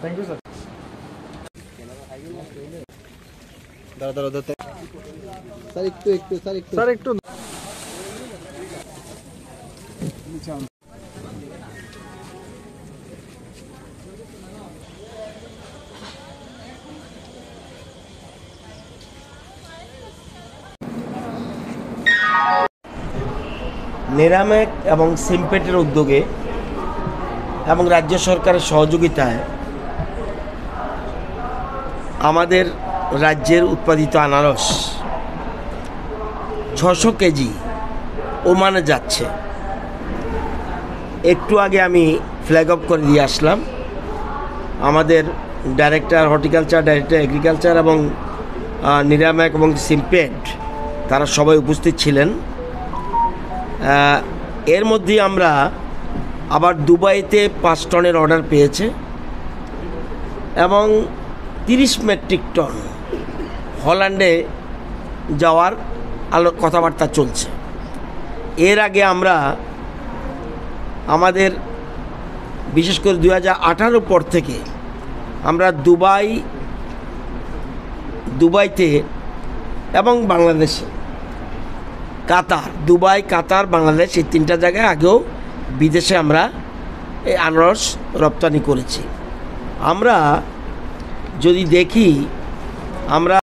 Thank you sir দাঁড়া দাঁড়া দাঁড়া স্যার একটু একটু স্যার একটু। স্যার একটু নেরামেক এবং সিমপেটের উদ্যোগে এবং রাজ্য সরকারের সহযোগিতায় আমাদের রাজ্যের উৎপাদিত আনারস ছশো কেজি ওমানে যাচ্ছে। একটু আগে আমি ফ্ল্যাগ অফ করে দিয়ে আসলাম। আমাদের ডাইরেক্টর হর্টিকালচার ডাইরেক্টর এগ্রিকালচার এবং আহ, নিরামক এবং সিমপেট তারা সবাই উপস্থিত ছিলেন। এর মধ্যে আমরা আবার দুবাইতে পাঁচ টনের অর্ডার পেয়েছে। এবং তিরিশ মেট্রিক টন হল্যান্ডে যাওয়ার আলো কথাবার্তা চলছে। এর আগে আমরা আমাদের বিশেষ করে দু হাজার আঠারো পর থেকে আমরা দুবাই, দুবাইতে এবং বাংলাদেশে, কাতার, দুবাই, কাতার, বাংলাদেশ এই তিনটা জায়গায় আগেও বিদেশে আমরা এই আনারস রপ্তানি করেছি। আমরা যদি দেখি আমরা